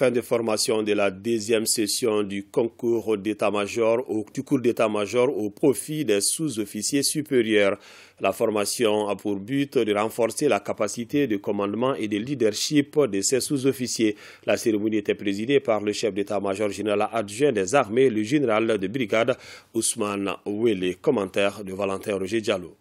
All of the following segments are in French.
Fin de formation de la deuxième session du concours d'état-major au du cours d'état-major au profit des sous-officiers supérieurs. La formation a pour but de renforcer la capacité de commandement et de leadership de ces sous-officiers. La cérémonie était présidée par le chef d'état-major général adjoint des armées, le général de brigade Ousmane Ouele. Commentaire de Valentin Roger Diallo.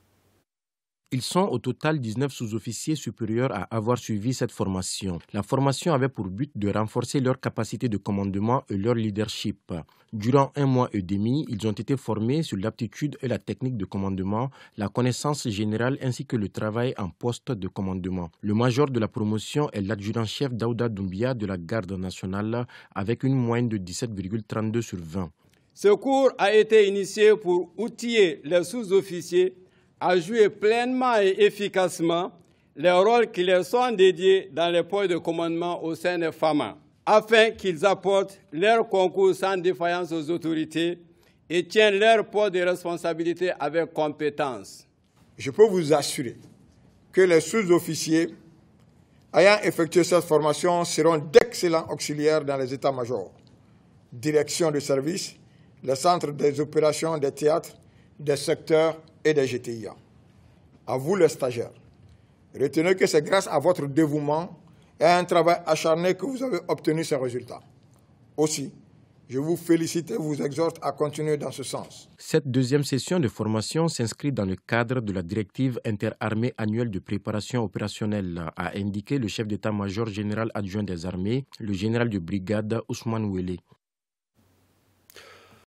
Ils sont au total 19 sous-officiers supérieurs à avoir suivi cette formation. La formation avait pour but de renforcer leur capacité de commandement et leur leadership. Durant un mois et demi, ils ont été formés sur l'aptitude et la technique de commandement, la connaissance générale ainsi que le travail en poste de commandement. Le major de la promotion est l'adjudant-chef Daouda Doumbia de la garde nationale avec une moyenne de 17,32 sur 20. Ce cours a été initié pour outiller les sous-officiers à jouer pleinement et efficacement les rôles qui leur sont dédiés dans les postes de commandement au sein des FAMA, afin qu'ils apportent leur concours sans défaillance aux autorités et tiennent leur poste de responsabilité avec compétence. Je peux vous assurer que les sous-officiers ayant effectué cette formation seront d'excellents auxiliaires dans les états-majors, direction de service, les centres des opérations des théâtres, des secteurs et des GTIA. À vous les stagiaires, retenez que c'est grâce à votre dévouement et à un travail acharné que vous avez obtenu ces résultats. Aussi, je vous félicite et vous exhorte à continuer dans ce sens. Cette deuxième session de formation s'inscrit dans le cadre de la directive interarmée annuelle de préparation opérationnelle, a indiqué le chef d'état-major général adjoint des armées, le général de brigade Ousmane Ouele.